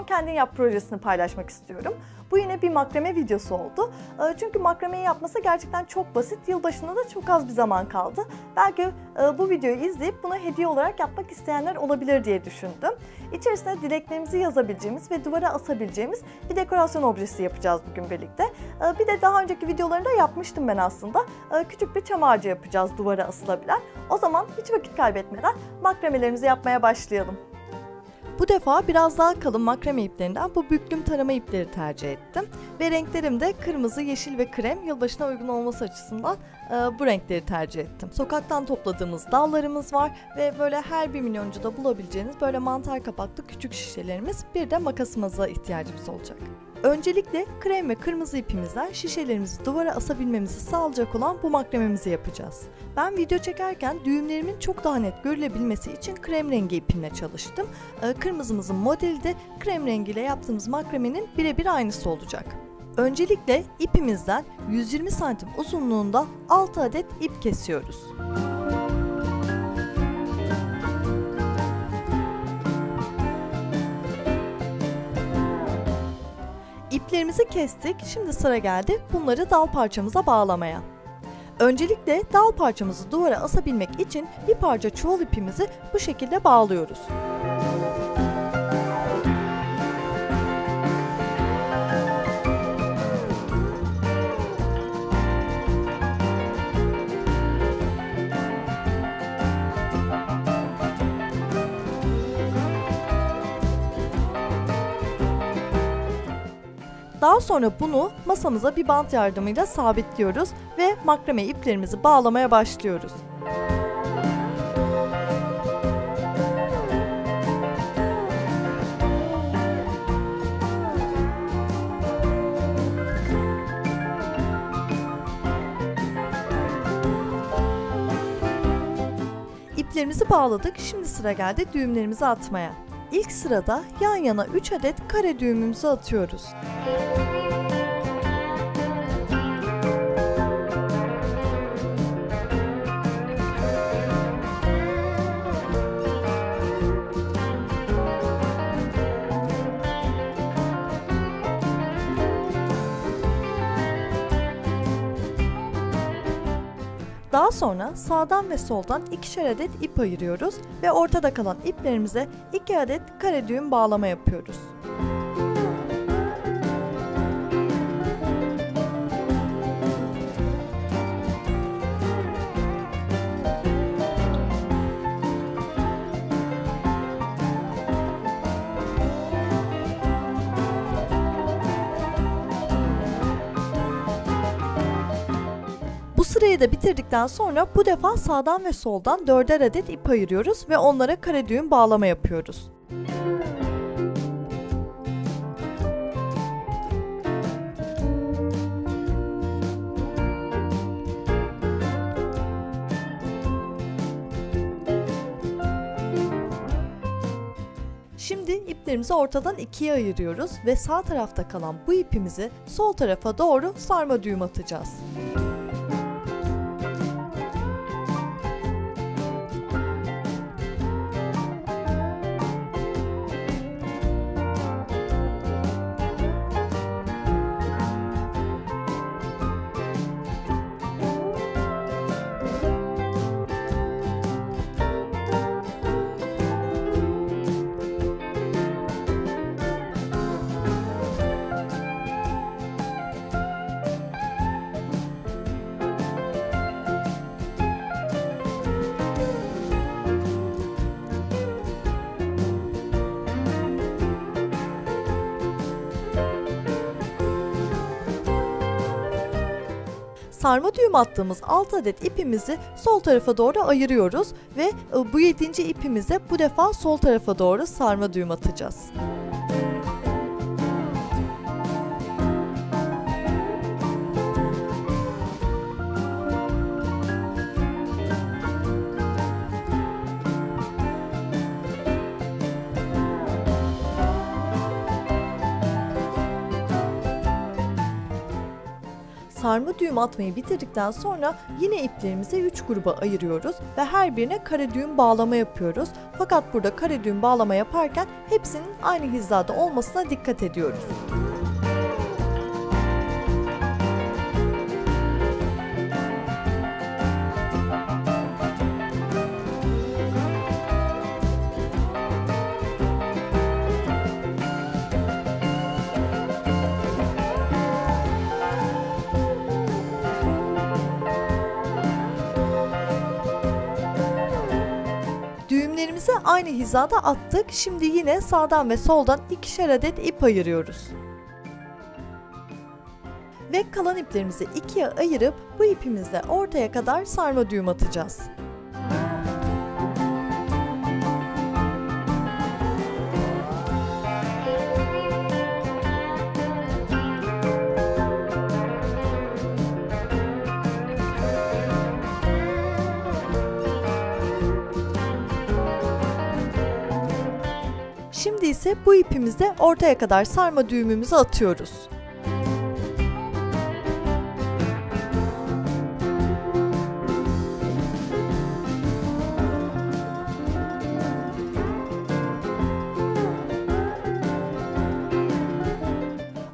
son kendin yap projesini paylaşmak istiyorum. Bu yine bir makrame videosu oldu. Ee, çünkü makrameyi yapması gerçekten çok basit. Yılbaşında da çok az bir zaman kaldı. Belki e, bu videoyu izleyip bunu hediye olarak yapmak isteyenler olabilir diye düşündüm. İçerisine dileklerimizi yazabileceğimiz ve duvara asabileceğimiz bir dekorasyon objesi yapacağız bugün birlikte. Ee, bir de daha önceki videolarında yapmıştım ben aslında. Ee, küçük bir çam ağacı yapacağız duvara asılabilen. O zaman hiç vakit kaybetmeden makramelerimizi yapmaya başlayalım. Bu defa biraz daha kalın makrame iplerinden bu büklüm tarama ipleri tercih ettim. Ve renklerim de kırmızı, yeşil ve krem yılbaşına uygun olması açısından e, bu renkleri tercih ettim. Sokaktan topladığımız dallarımız var ve böyle her bir milyoncuda bulabileceğiniz böyle mantar kapaklı küçük şişelerimiz bir de makasımıza ihtiyacımız olacak. Öncelikle krem ve kırmızı ipimizden şişelerimizi duvara asabilmemizi sağlayacak olan bu makrememizi yapacağız. Ben video çekerken düğümlerimin çok daha net görülebilmesi için krem rengi ipimle çalıştım. Ee, kırmızımızın modeli de krem rengiyle yaptığımız makremenin birebir aynısı olacak. Öncelikle ipimizden 120 santim uzunluğunda 6 adet ip kesiyoruz. İplerimizi kestik. Şimdi sıra geldi bunları dal parçamıza bağlamaya. Öncelikle dal parçamızı duvara asabilmek için bir parça çuval ipimizi bu şekilde bağlıyoruz. Daha sonra bunu masamıza bir bant yardımıyla sabitliyoruz ve makrame iplerimizi bağlamaya başlıyoruz. İplerimizi bağladık. Şimdi sıra geldi düğümlerimizi atmaya. İlk sırada yan yana 3 adet kare düğümümüzü atıyoruz. Daha sonra sağdan ve soldan ikişer adet ip ayırıyoruz ve ortada kalan iplerimize iki adet kare düğüm bağlama yapıyoruz. Da bitirdikten sonra bu defa sağdan ve soldan dörder adet ip ayırıyoruz ve onlara kare düğüm bağlama yapıyoruz. Şimdi iplerimizi ortadan ikiye ayırıyoruz ve sağ tarafta kalan bu ipimizi sol tarafa doğru sarma düğüm atacağız. Sarma düğüm attığımız 6 adet ipimizi sol tarafa doğru ayırıyoruz ve e, bu 7. ipimize bu defa sol tarafa doğru sarma düğüm atacağız. Sarma düğüm atmayı bitirdikten sonra yine iplerimizi 3 gruba ayırıyoruz ve her birine kare düğüm bağlama yapıyoruz. Fakat burada kare düğüm bağlama yaparken hepsinin aynı hizada olmasına dikkat ediyoruz. Düğümlerimizi aynı hizada attık. Şimdi yine sağdan ve soldan ikişer adet ip ayırıyoruz. Ve kalan iplerimizi ikiye ayırıp bu ipimizle ortaya kadar sarma düğüm atacağız. Şimdi ise bu ipimizle ortaya kadar sarma düğümümüzü atıyoruz.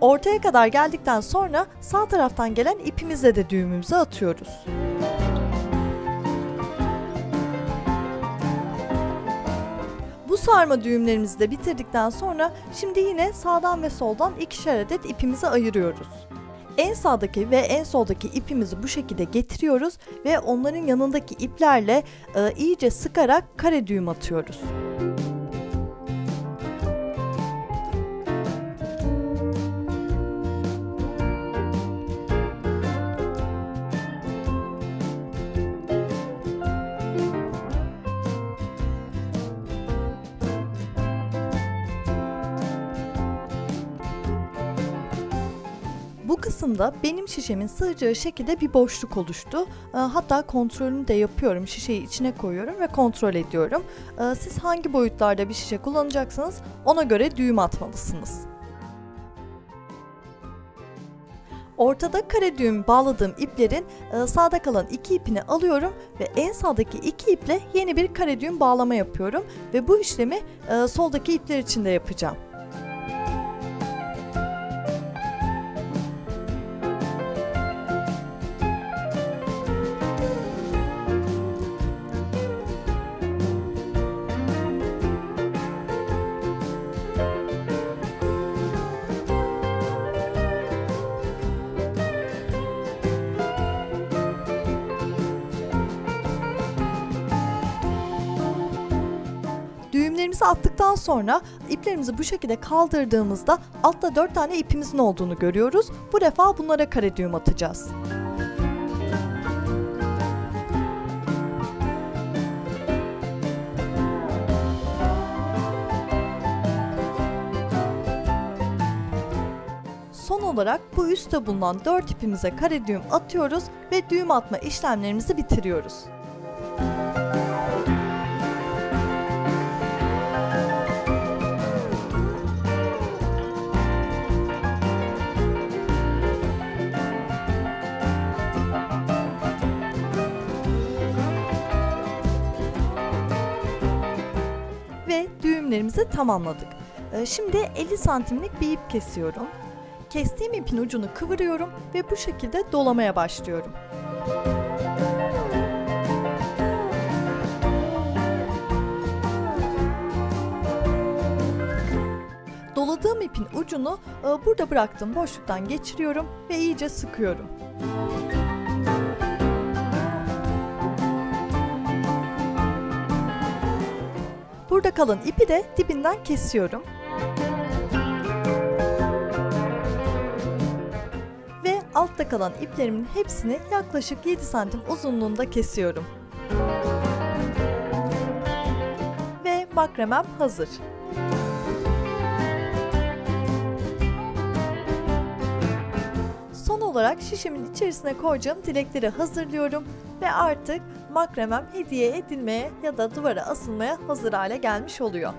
Ortaya kadar geldikten sonra sağ taraftan gelen ipimizle de düğümümüzü atıyoruz. Bu sarma düğümlerimizi de bitirdikten sonra şimdi yine sağdan ve soldan ikişer adet ipimizi ayırıyoruz. En sağdaki ve en soldaki ipimizi bu şekilde getiriyoruz ve onların yanındaki iplerle e, iyice sıkarak kare düğüm atıyoruz. Kısımda benim şişemin sığacağı şekilde bir boşluk oluştu. E, Hatta kontrolünü de yapıyorum. Şişeyi içine koyuyorum ve kontrol ediyorum. E, Siz hangi boyutlarda bir şişe kullanacaksınız ona göre düğüm atmalısınız. Ortada kare düğüm bağladığım iplerin e, sağda kalan iki ipini alıyorum ve en sağdaki iki iple yeni bir kare düğüm bağlama yapıyorum ve bu işlemi e, soldaki ipler için de yapacağım. Düğümlerimizi attıktan sonra iplerimizi bu şekilde kaldırdığımızda altta 4 tane ipimizin olduğunu görüyoruz. Bu defa bunlara kare düğüm atacağız. Son olarak bu üstte bulunan 4 ipimize kare düğüm atıyoruz ve düğüm atma işlemlerimizi bitiriyoruz. Ve düğümlerimizi tamamladık. Ee, Şimdi 50 santimlik bir ip kesiyorum. Kestiğim ipin ucunu kıvırıyorum ve bu şekilde dolamaya başlıyorum. Doladığım ipin ucunu e, burada bıraktığım boşluktan geçiriyorum ve iyice sıkıyorum. Burada kalan ipi de dibinden kesiyorum. Ve altta kalan iplerimin hepsini yaklaşık 7 santim uzunluğunda kesiyorum. Ve makremem hazır. Son olarak şişemin içerisine koyacağım dilekleri hazırlıyorum ve artık makremem hediye edilmeye ya da duvara asılmaya hazır hale gelmiş oluyor.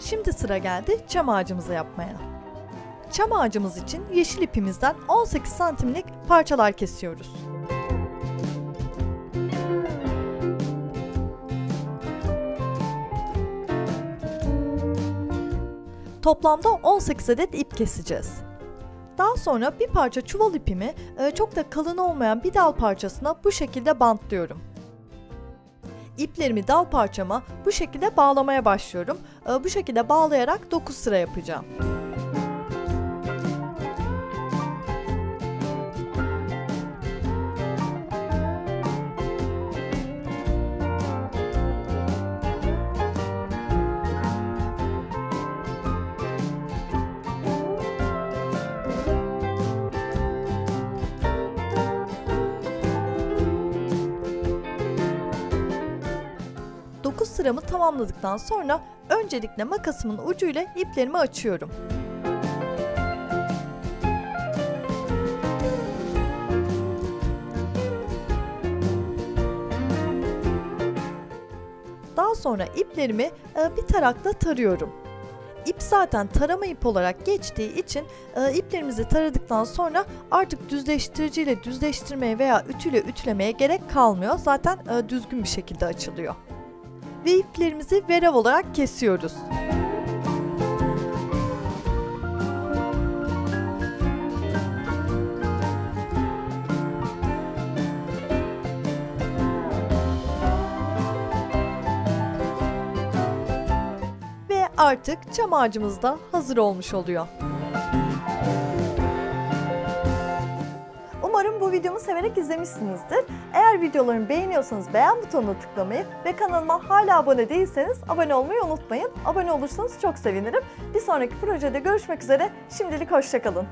Şimdi sıra geldi çam ağacımızı yapmaya. Çam ağacımız için yeşil ipimizden 18 santimlik parçalar kesiyoruz. Toplamda 18 adet ip keseceğiz. Daha sonra bir parça çuval ipimi e, çok da kalın olmayan bir dal parçasına bu şekilde bantlıyorum. İplerimi dal parçama bu şekilde bağlamaya başlıyorum. E, bu şekilde bağlayarak 9 sıra yapacağım. Sıramı tamamladıktan sonra öncelikle makasımın ucuyla iplerimi açıyorum. Daha sonra iplerimi e, bir tarakla tarıyorum. İp zaten tarama ip olarak geçtiği için e, iplerimizi taradıktan sonra artık düzleştiriciyle düzleştirmeye veya ütüyle ütülemeye gerek kalmıyor. Zaten e, düzgün bir şekilde açılıyor ve iplerimizi verev olarak kesiyoruz. Ve artık çam ağacımız da hazır olmuş oluyor. Umarım bu videomu severek izlemişsinizdir. Eğer videolarımı beğeniyorsanız beğen butonuna tıklamayı ve kanalıma hala abone değilseniz abone olmayı unutmayın. Abone olursanız çok sevinirim. Bir sonraki projede görüşmek üzere. Şimdilik hoşçakalın.